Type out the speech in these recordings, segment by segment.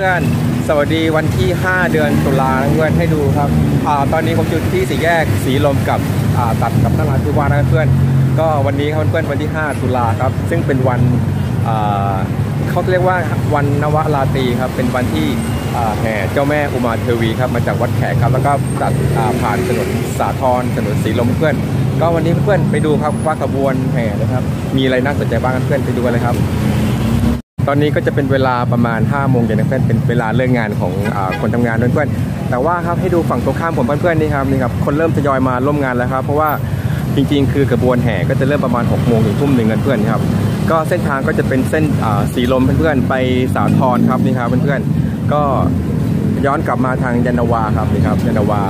เพื่อนสวัสดีวันที่ 5 เดือนตุลาเพื่อนให้ดูครับอ่าตอนนี้ผมอยู่ที่สี่แยกสีลมกับอ่าตัดกับนราธิวาสนะเพื่อน ก็วันนี้ครับเพื่อนวันที่ 5 ตุลาครับ ซึ่งเป็นวันอ่าเขาเรียกว่าวันนวราตรีครับ เป็นวันที่อ่าแห่เจ้าแม่อุมาเทวีครับมาจากวัดแขกครับ แล้วก็ตัดอ่าผ่านถนนสาทรถนนสีลมเพื่อน ก็วันนี้เพื่อนไปดูครับว่าขบวนแห่นะครับ มีอะไรน่าสนใจบ้างเพื่อนไปดูกันเลยครับ ตอนนี้ก็จะเป็นเวลาประมาณ5โมงเย็นเพื่อนเป็นเวลาเลิกงานของอคนทำงานเพื่อนแต่ว่าครับให้ดูฝั่งตรงข้ามผมเพื่อนๆนี่ครับนี่ครับคนเริ่มทยอยมาร่วมงานแล้วครับ เพราะว่าจริงๆ คือกระบวนแห่ก็จะเริ่มประมาณ6โมงถึงทุ่มหนึ่งเพื่อนครับก็เส้นทางก็จะเป็นเส้นสีลมเพื่อนๆไปสาทรครับนี่ครับเพื่อนๆก็ย้อนกลับมาทางยานาวาครับนี่ครับยานาวา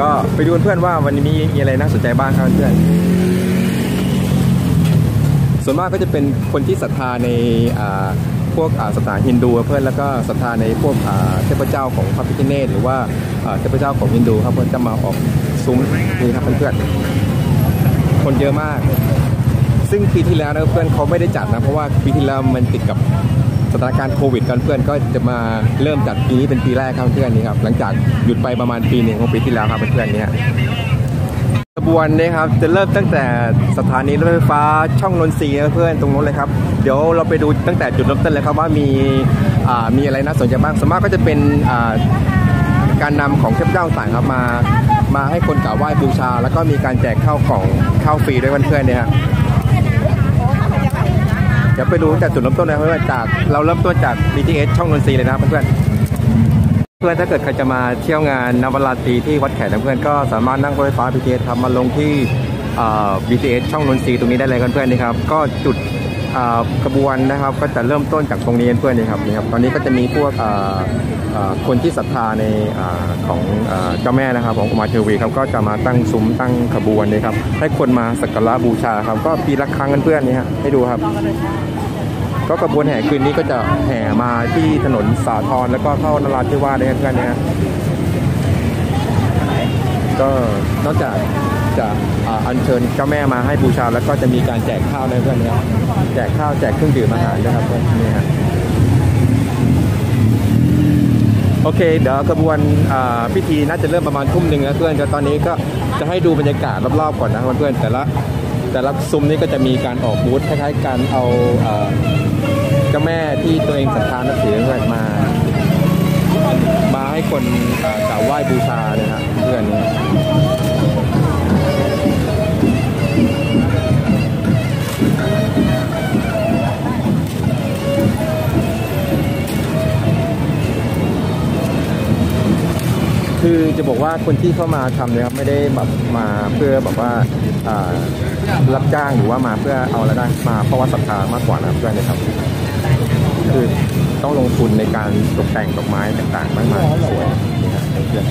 ก็ไปดูเพื่อนว่าวันนี้มีอะไรน่าสนใจบ้างครับเพื่อน ส่วนมากก็จะเป็นคนที่ศรัทธาในาพวกาศาสนาฮินดูเพื่อนแล้วก็ศรัทธาในพวกเทพเจ้าของพระพิฆเนศหรือว่าเทพเจ้าของฮินดูครับเพื่อนจะมาออกซุ้มนี่ครับเพื่อนๆคนเยอะมาก ซึ่งปีที่แล้วนะเพื่อนเขาไม่ได้จัดนะเพราะว่าปีที่แล้วมันติดกับสถานการณ์โควิดกันเพื่อนก็จะมาเริ่มจัดปีนี้เป็นปีแรกครับเพื่อนนี่ครับหลังจากหยุดไปประมาณปีหนึ่งของปีที่แล้วครับเพื่อนๆเนี่ย ขบวนนี้ครับจะเริ่มตั้งแต่สถานีรถไฟฟ้าช่องนนทรีนะเพื่อนตรงนู้นเลยครับเดี๋ยวเราไปดูตั้งแต่จุดเริ่มต้นเลยครับว่ามีมีอะไรน่าสนใจบ้างส่วนมากก็จะเป็นการนำของเทพเจ้าต่างครับมา มาให้คนกราบไหว้บูชา แล้วก็มีการแจกข้าวกล่องข้าวฟรีด้วยเพื่อนๆเนี่ยครับเดี๋ยวไปดูจากจุดเริ่มต้นเลยเพื่อนจากเราเริ่มต้นจาก BTS ช่องนนทรีเลยนะเพื่อนๆ พื่อนถ้าเกิดใครจะมาเที่ยวงานนวราตรีที่วัดแขกนะเพื่อนก็สามารถนั่งรถไฟฟ้า BTS ครับมาลงที่ BTS ช่องนนทรีตรงนี้ได้เลยกันเพื่อนนี่ครับ ก็จุดกระบวนนะครับ ก็จะเริ่มต้นจากตรงนี้เพื่อนนี่ครับนี่ครับ ตอนนี้ก็จะมีพวกคนที่ศรัทธาในอของเจ้าแม่นะครับของอุมาเทวีครับก็จะมาตั้งซุ้มตั้งขบวนนี่ครับให้คนมาสักการะบูชาครับก็ปีละครั้งกันเพื่อนนี่ฮะให้ดูครับ ก็กระบวนแห่คืนนี้ก็จะแห่มาที่ถนนสาทรแล้วก็เข้านราธิวาสเลยครับเพื่อนนะฮะก็นอกจากจะอัญเชิญเจ้าแม่มาให้บูชาแล้วก็จะมีการแจกข้าวด้วยเพื่อนนะครับแจกข้าวแจกเครื่องดื่มอาหารด้วยครับเพื่อนนี่ฮะโอเค เดี๋ยวกระบวนพิธีน่าจะเริ่มประมาณทุ่มหนึ่งนะเพื่อนก็ตอนนี้ก็จะให้ดูบรรยากาศรอบๆก่อนนะเพื่อนๆแต่ละแต่ละซุ้มนี้ก็จะมีการออกบูธคล้ายๆการเอา จ้าแม่ที่ตัวเองศรัทธานับถือเพื่อนมา มาให้คนเอ่อกราบไหว้บูชาเนี่ยฮะเพื่อนนี่ยคือจะบอกว่าคนที่เข้ามาทำเนี่ยครับไม่ได้แบบมาเพื่อแบบว่ารับจ้างหรือว่ามาเพื่อเอาอะไรได้มาเพราะว่าศรัทธามากกว่านะเพื่อนนะครับ คือต้องลงทุนในการตกแต่งดอกไม้ต่างๆมากมายสวยนี่ครับเพื่อน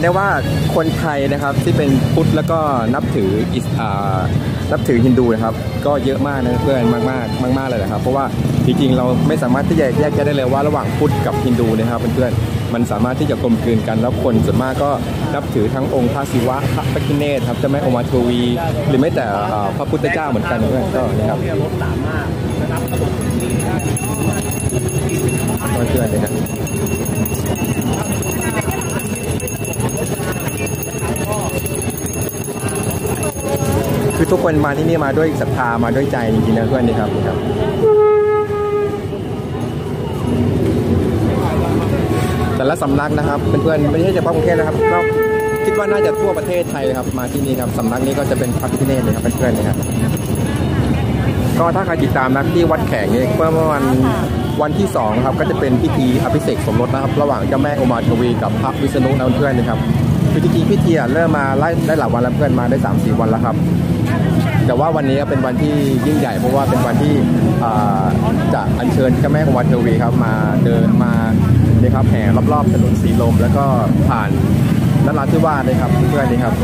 นได้ว่าคนไทยนะครับที่เป็นพุทธแล้วก็นับถืออิสอ่านับถือฮินดูนะครับ ก็เยอะมากนะเพื่อนมากมากมากมากๆเลยนะครับ เพราะว่าจริงๆเราไม่สามารถที่จะแยกแยะได้เลยว่าระหว่างพุทธกับฮินดูนะครับเพื่อนๆมันสามารถที่จะกลมกลืนกันแล้วคนส่วนมากก็นับถือทั้งองค์พระศิวะพระพิฆเนศครับเจ้าแม่อุมาเทวี หรือไม่แต่อ่าพระพุทธเจ้าเหมือนกันเพื่อนก็นะครับเพื่อนๆนะครับ คือทุกคนมาที่นี่มาด้วยศรัทธามาด้วยใจจริงๆนะเพื่อนนี่ครับนี่ครับแต่ละสำนักนะครับเพื่อนๆไม่ใช่เฉพาะกรุงเทพนะครับก็คิดว่าน่าจะทั่วประเทศไทยเลยครับ มาที่นี่ครับสำนักนี้ก็จะเป็นพระพิเนศนะครับเพื่อนๆนะครับก็ถ้าใครติดตามนะที่วัดแขกนี่ยเมื่อวันวันที่2ครับก็จะเป็นพิธีอภิเษกสมรสนะครับ ระหว่างเจ้าแม่อุมาทวีกับพระวิษณุนะเพื่อนๆนะครับ คือจริงๆพี่เทียเริ่มมาไล่ได้หลายวันแล้วเพื่อนมาได้3าสี่วันแล้วครับ แต่ว่าวันนี้เป็นวันที่ยิ่งใหญ่เพราะว่าเป็นวันที่จะอัญเชิญเจ้าแม่อุมาเทวีครับมาเดินมาเนี่ยครับแห่รอบๆถนนสีลม แล้วก็ผ่านนนราธิวาสเลยครับเพื่อนนี่ครับ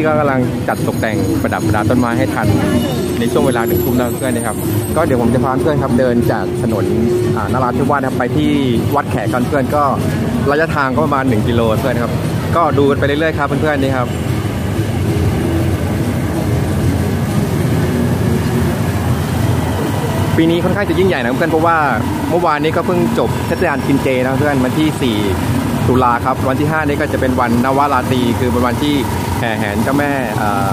พี่ก็กำลังจัดตกแต่งประดับประดาต้นไม้ให้ทันในช่วงเวลาหนึ่งทุ่มแล้วเพื่อนนะครับ ก็เดี๋ยวผมจะพาเพื่อนครับเดินจากถนนอ่านราธิวาสนไปที่วัดแขกกันเพื่อนก็ระยะทางก็ประมาณ 1 กิโลเพื่อนครับ ก็ดูกันไปเรื่อยๆครับเพื่อนๆนี่ครับปีนี้ค่อนข้างจะยิ่งใหญ่นะเพื่อนเพราะว่าเมื่อวานนี้ก็เพิ่งจบเทศกาลกินเจนะเพื่อนวันที่ 4 ตุลาครับ วันที่ 5 นี้ก็จะเป็นวันนวราตรีคือเป็นวันที่ แห่แหนเจ้าแม่เอ่อ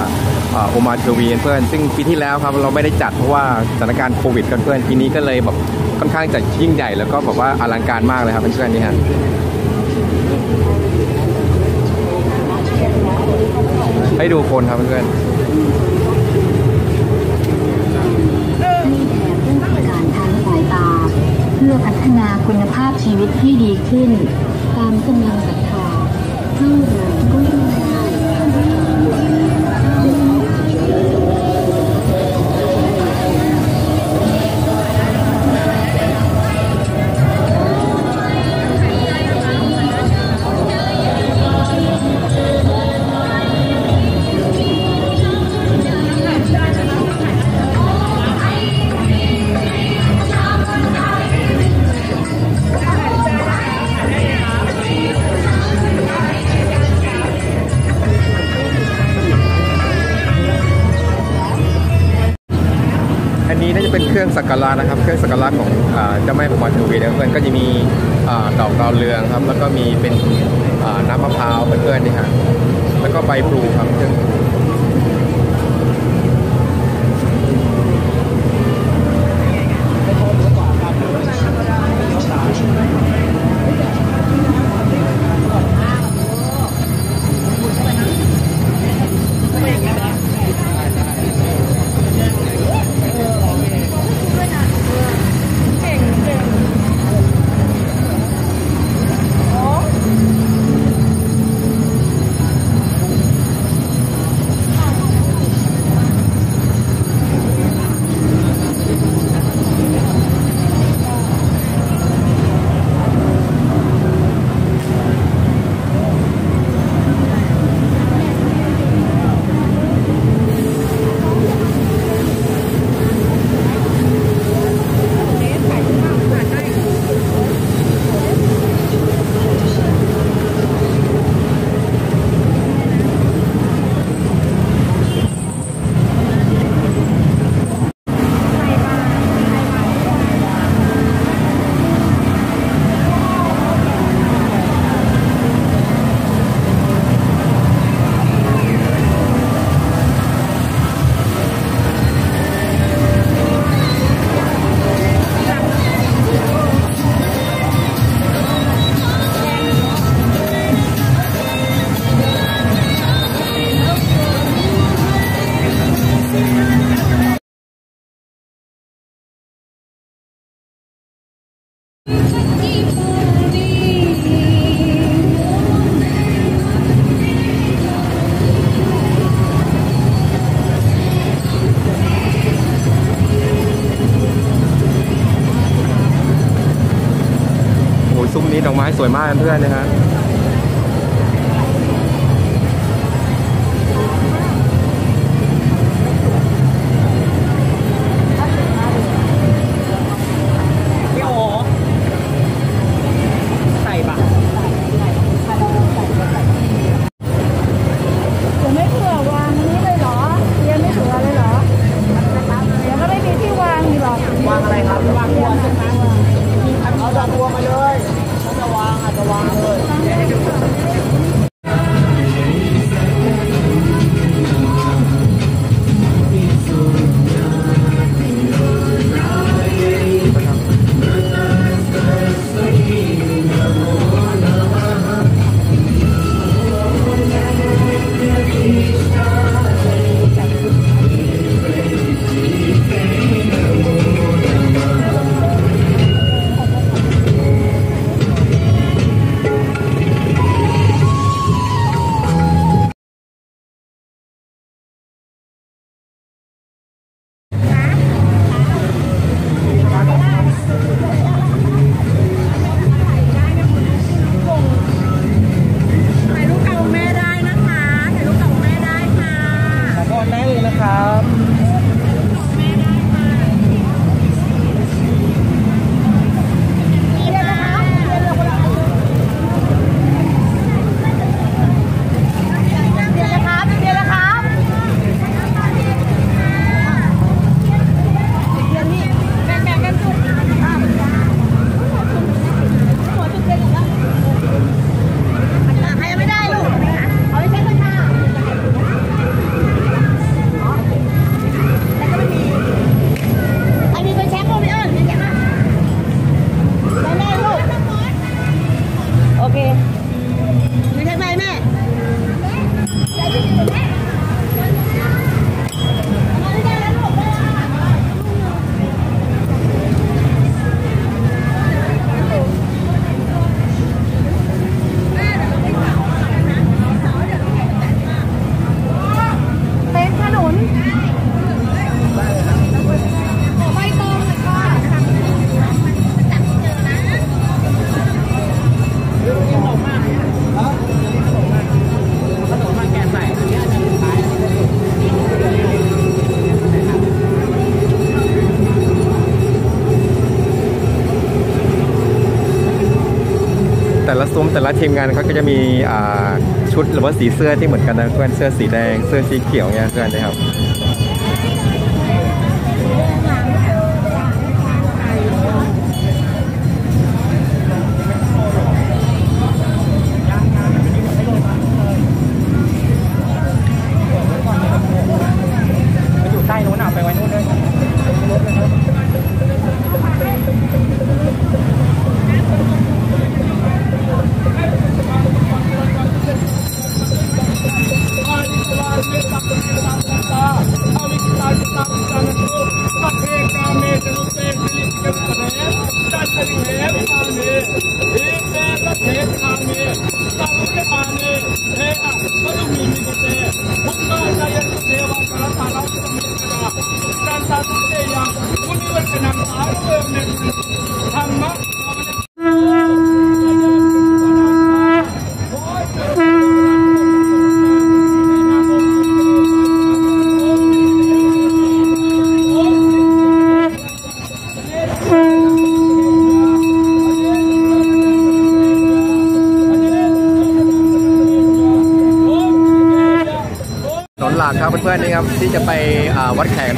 เอ่อโอมาเทวีเพื่อนซึ่งปีที่แล้วครับเราไม่ได้จัดเพราะว่าสถานการณ์โควิดกันเพื่อนปีนี้ก็เลยแบบค่อนข้างจะยิ่งใหญ่แล้วก็แบบว่าอลังการมากเลยครับเพื่อนๆนี่ฮะให้ดูคนครับเพื่อนให้แก่ผู้พิการทางสายตาเพื่อพัฒนาคุณภาพชีวิตให้ดีขึ้น ตามกำลังศรัทธาเท่าไหร่ก็ จะเป็นเครื่องสักการะนะครับ เครื่องสักการะของเจ้าแม่ปมาทูวีนะเพื่อนก็จะมีดอกดาวเรืองครับ แล้วก็มีเป็นน้ำมะพร้าวเพื่อนๆนี่ฮะแล้วก็ใบพลูครับเครื่องากเพื่อนๆนะฮะพี่โอใส่ปะจะไม่เผื่อวางนี้เลยเหรอเรียนไม่เผื่อเลยเหรอเดี๋ยวก็ไม่มีที่วางนี่หรอกวางอะไรครับวางตัวใช่ไหมเอาดอกบัวมาเลยถ้าจะวางอาจจะวางเลย Ada 的王 ละซุ้มและทีมงานเขาก็จะมีชุดหรือว่าสีเสื้อที่เหมือนกันนะเพื่อนเสื้อสีแดงเสื้อสีเขียวเนี่ยเพื่อนนะครับ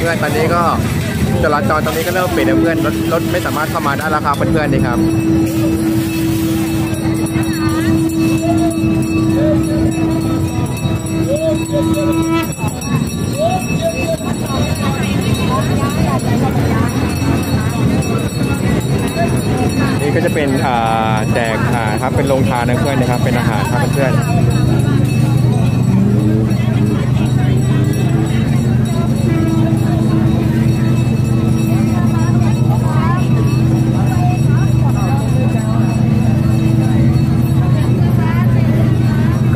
พื่อนตอนนี้ก็จราจรตรงนี้ก็เริ่มปิดแล้วเพื่อนรถรถไม่สามารถเข้ามาได้แล้วครับเพื่อนๆนี่ครับนี่ก็จะเป็นอ่าแจกอาครับเป็นโรงทานนะเพื่อนนะครับ เป็นอาหารครับเพื่อน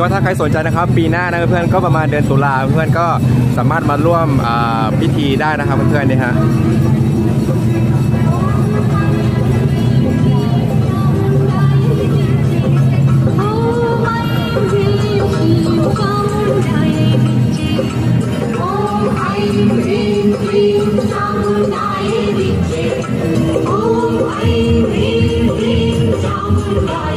็ถ้าใครสนใจนะครับ ปีหน้านะเพื่อนก็ประมาณเดือนตุลาเพื่อนก็สามารถมาร่วมพิธีได้นะครับเพื่อนๆนี่ฮะถ่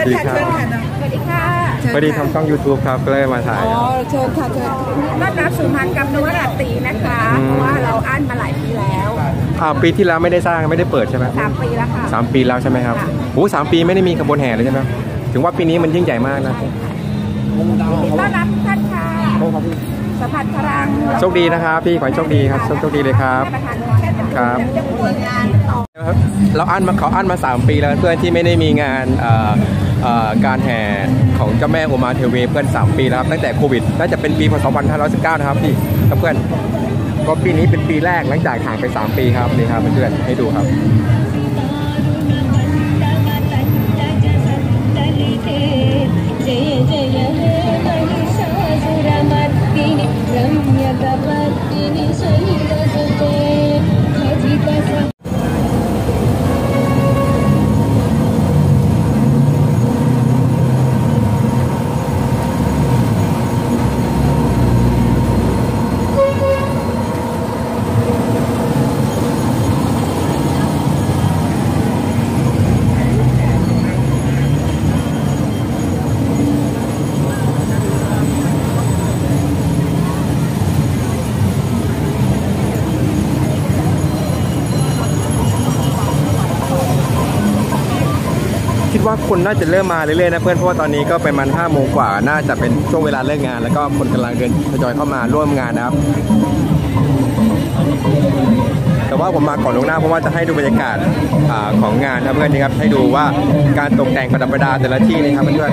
วัสดีครับสวัสดีค่ะพอดีทำกล้อง YouTube ครับก็เลยมาถ่ายอ๋อเชิญค่ะเชิญต้อนรับสู่พันกับนวราตรีนะคะอืมเพราะว่าเราอั้นมาหลายปีแล้วอ่าปีที่แล้วไม่ได้สร้างไม่ได้เปิดใช่ไหมสามปีแล้วค่ะสามปีแล้วใช่ไหมครับค่ะโอ้สามปีไม่ได้มีขบวนแห่เลยใช่ไหมถึงว่าปีนี้มันยิ่งใหญ่มากนะต้อนรับทุกท่านค่ะสัมผัสพลังโชคดีนะครับพี่ขอให้โชคดีครับโชคโชคดีเลยครับประธานครับจะมีงานต่อเราอั้นมาเขาอั้นมา 3 ปีแล้วเพื่อนที่ไม่ได้มีงานเอ่อเอ่อ การแห่ของเจ้าแม่อุมาเทวีเพื่อน 3 ปีแล้วครับตั้งแต่โควิดน่าจะเป็นปีพศ2519 นะครับพี่เพื่อนก็ปีนี้เป็นปีแรกหลังจากห่างไป 3 ปีครับนี่ครับเพื่อนให้ดูครับเจเจยเฮมนิาจุรมัตตินรัมยกบา น่าจะเริ่มมาเรื่อยๆนะเพื่อนเพราะว่าตอนนี้ก็เป็นมันห้าโมงกว่าน่าจะเป็นช่วงเวลาเลิกงาน แล้วก็คนกำลังเดินทยอยเข้ามาร่วมงานนะครับ แต่ว่าผมมาก่อนลงหน้าเพราะว่าจะให้ดูบรรยากาศอของงานนะเพื่อนนี่ครับให้ดูว่าการตกแต่งประดับประดาแต่ละที่นี่ครับเพื่อน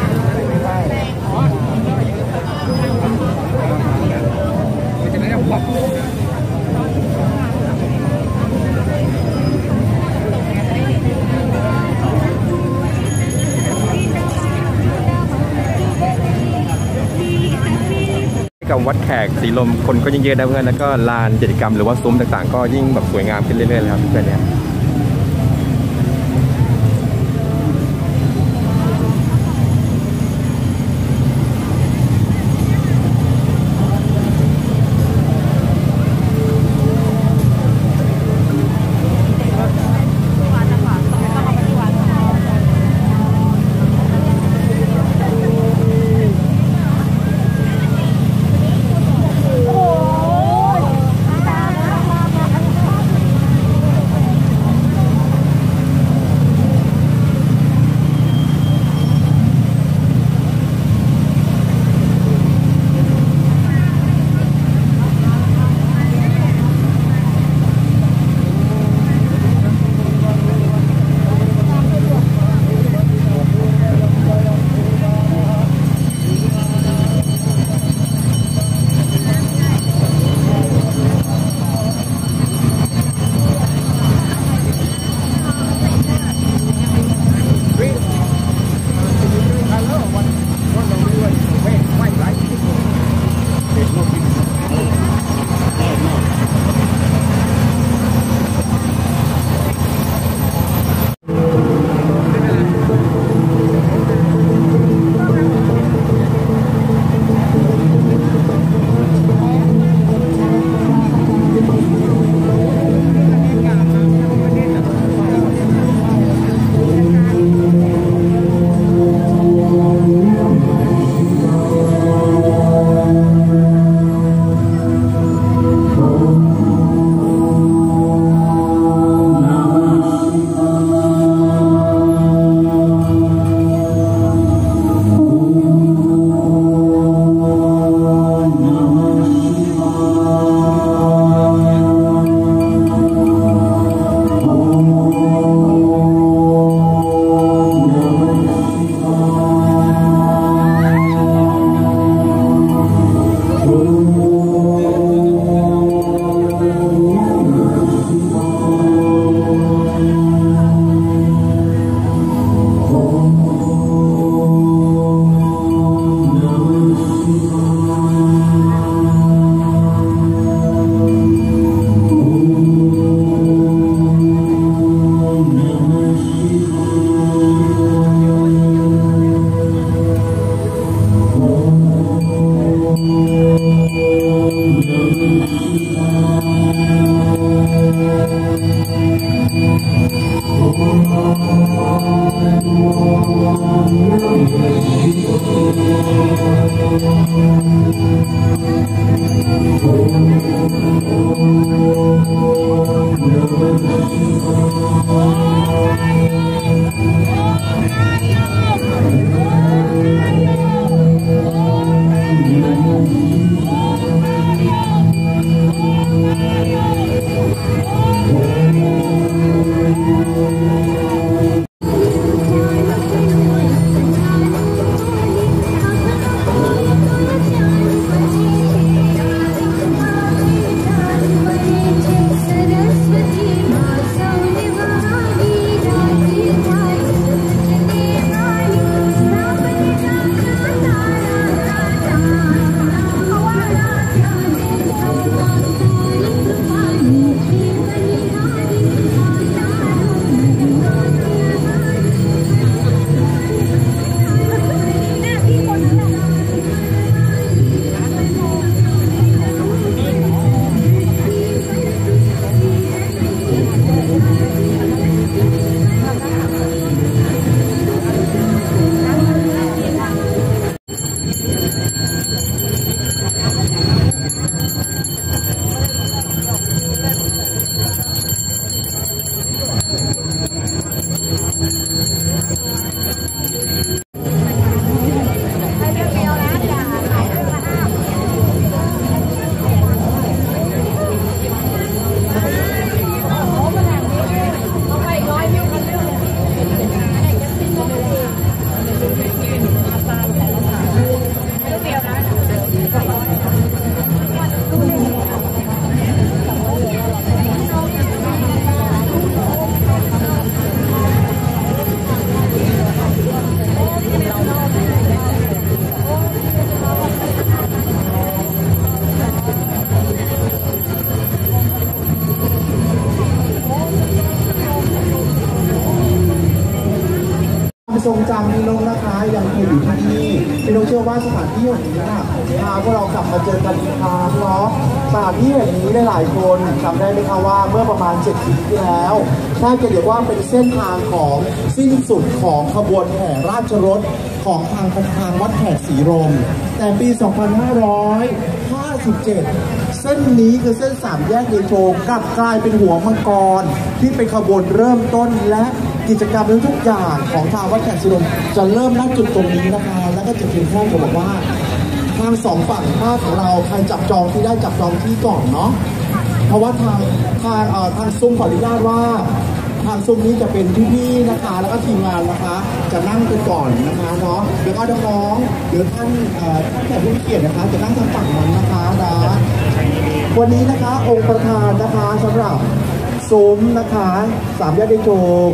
วัดแขกสีลมคนก็ยิ่งเยอะนะเพื่อนแล้วก็ลานกิจกรรมหรือว่าซุ้มต่างๆ ก็ยิ่งแบบสวยงามขึ้นเรื่อยๆเลยครับเพื่อนเนี่ย พี่นกเชื่อว่าสถานที่แห่งนี้นะพาพวกเรากลับมาเจอกันอีกครั้งเนาะสถานที่แห่งนี้หลายๆคนจำได้ไหมคะว่าเมื่อประมาณ7ปีที่แล้วถ้าจะเรียกว่าเป็นเส้นทางของสิ้นสุดของขบวนแห่ราชรถของทางทางวัดแขกศรีลมแต่ปี 2557 เส้นนี้คือเส้นสามแยกเดโชกลับกลายเป็นหัวมังกรที่เป็นขบวนเริ่มต้นและ กิจกรรมทุกอย่างของทางวัดแขกศรีลมจะเริ่มณจุดตรงนี้นะคะ แล้วก็จะเพียงแค่จะบอกว่าทางสองฝั่งภาคของเราใครจับจองที่ได้จับจองที่ก่อนเนาะเพราะว่าทางทางเอ่อทางซุ้มขออนุญาตว่า ทางซุ้มนี้จะเป็นพี่ๆนะคะ แล้วก็ทีมงานนะคะ จะนั่งกันก่อนนะคะเนาะเดี๋ยวก็น้องๆเดี๋ยวท่านเอ่อท่านแขกผู้มีเกียรตินะคะ จะนั่งทางฝั่งนั้นนะคะนะวันนี้นะคะองค์ประธานนะคะสำหรับ ซุ้มนะคะสามแยกเดโช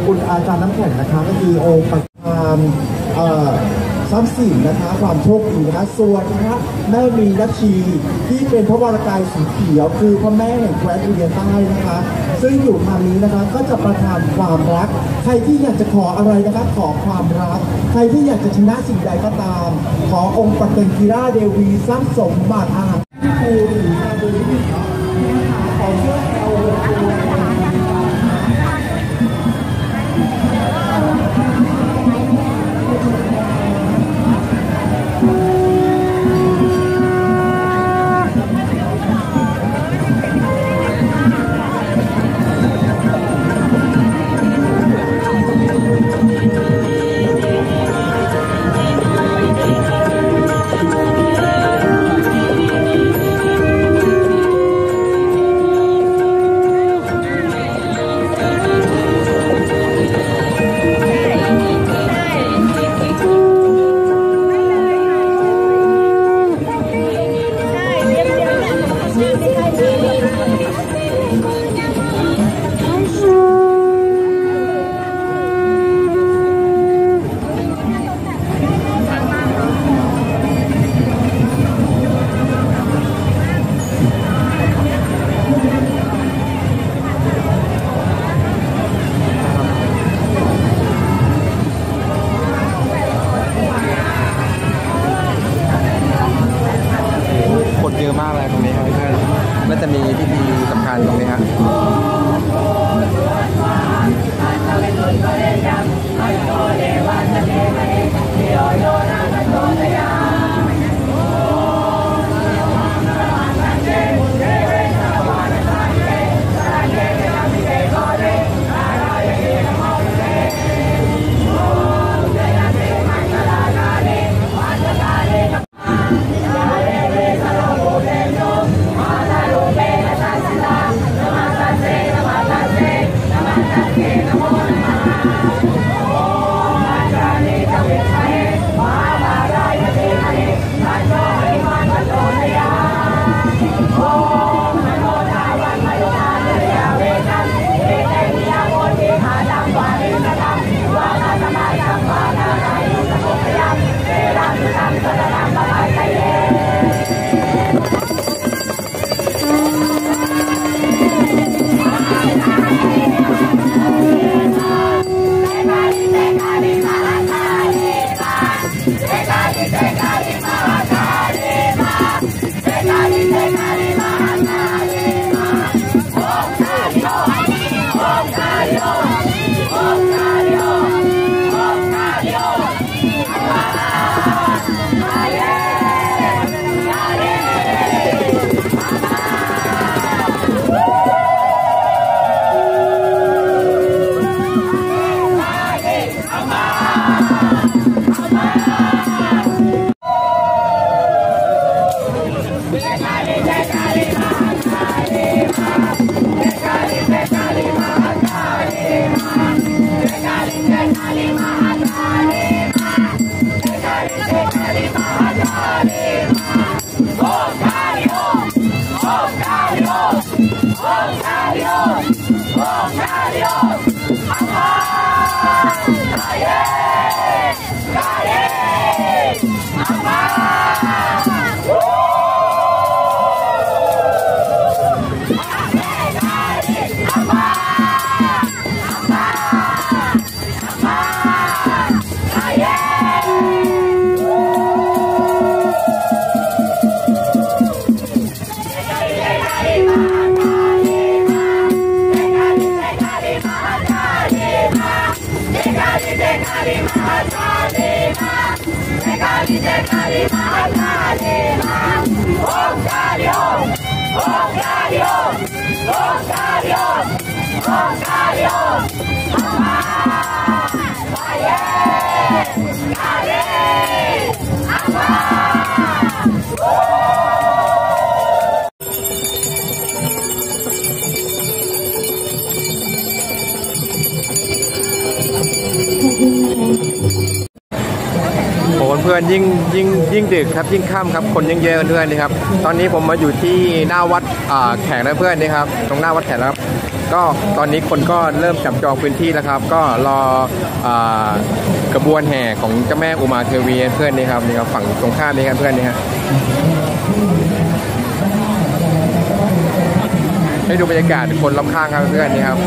คุณอาจารย์น้ำแข็งนะคะก็คือองค์ประธานเอ่อทรัพย์สินนะคะความโชคดีนะคะส่วนนะคะแม่มีนัชชีที่เป็นพระวรกายสีเขียว คือพระแม่แห่งแคว้นอินเดียใต้นะคะ ซึ่งอยู่ทางนี้นะคะก็จะประทานความรัก ใครที่อยากจะขออะไรนะคะขอความรัก ใครที่อยากจะชนะสิ่งใดก็ตาม ขอองค์ปฏิกิราเดวีทรัพย์สมบัติอาหารที่ค ดึกครับยิ่งค่ำครับคนยิ่งเยอะเพื่อนนี่ครับตอนนี้ผมมาอยู่ที่หน้าวัดอ่แขกนะเพื่อนนี่ครับตรงหน้าวัดแขกแล้วครับก็ตอนนี้คนก็เริ่มจับจองพื้นที่แล้วครับ ก็รออกระบวนแห่ของเจ้าแม่อุมาเทวีเพื่อนนี่ครับนี่ครับฝั่งตรงข้ามนี่ครับเพื่อนนี่ฮะให้ดูบรรยากาศคนรอบข้างครับเพื่อนนี่ครับ